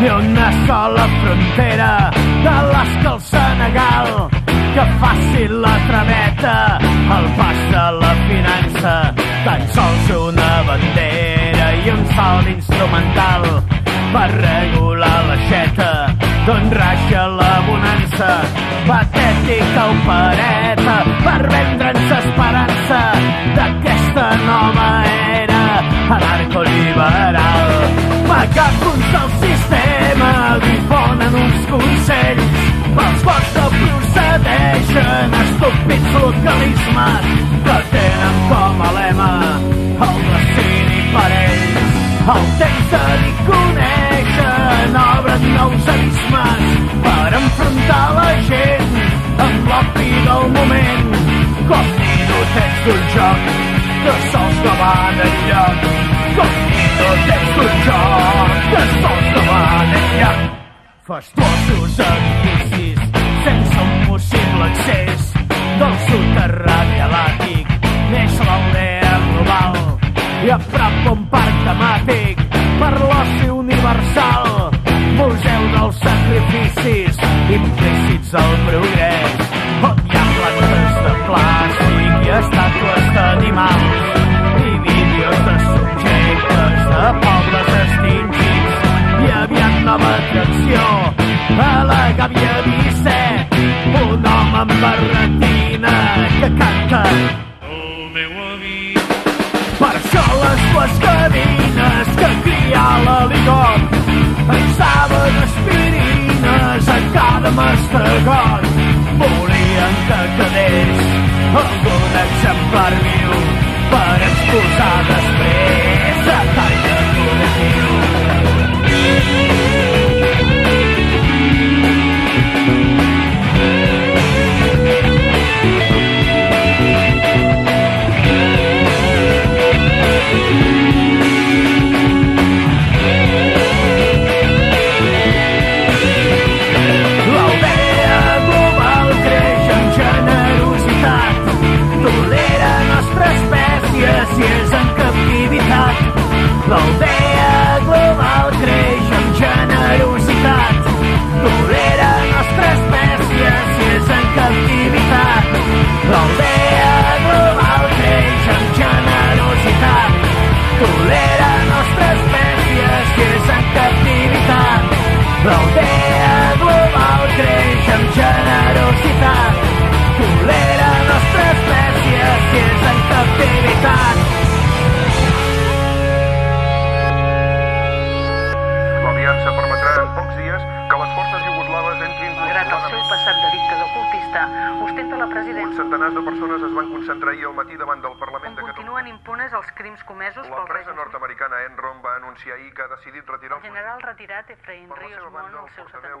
ni una sola frontera de les que el Senegal que faci la traveta el pas de la finança. Tan sols una bandera i un sol instrumental per regular l'aixeta. D'on raja la bonança? Patètica opereta per vendre'ns esperança localismes que tenen com a lema el destini per ells. El temps de dir coneixen obren nous abismes per enfrontar la gent amb l'opi del moment. Com minutets d'un joc que sols no van enlloc. Com minutets d'un joc que sols no van enlloc. Fastuosos edificis sense un possible accés del soterrani a l'àtic neix l'aldea global i a prop un parc temàtic. Per l'oci universal museu dels sacrificis implícits al progrés. On hi ha plantes de plàstic i estàtues d'animals i vídeos de subjectes de pobles extingits. I aviat nova atracció a la gàbia Vicet un home amb barretina dues gavines que cria l'aligot pensaven aspirines a cada mastegot ostenta la Uns presidència. centenars de persones es van concentrar ahir al matí davant del Parlament On de Catalunya. continuen impunes els crims comesos pel L'empresa règim. nord-americana Enron va anunciar ahir que ha decidit retirar El general retirat Efraín Per la Ríos als el seus portaveu